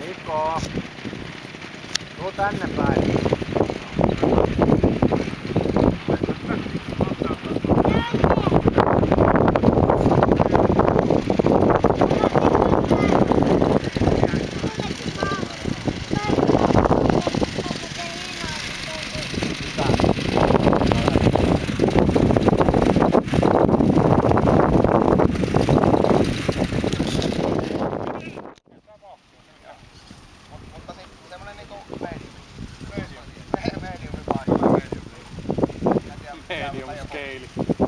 Miko, tuu tänne päin. Medium scale.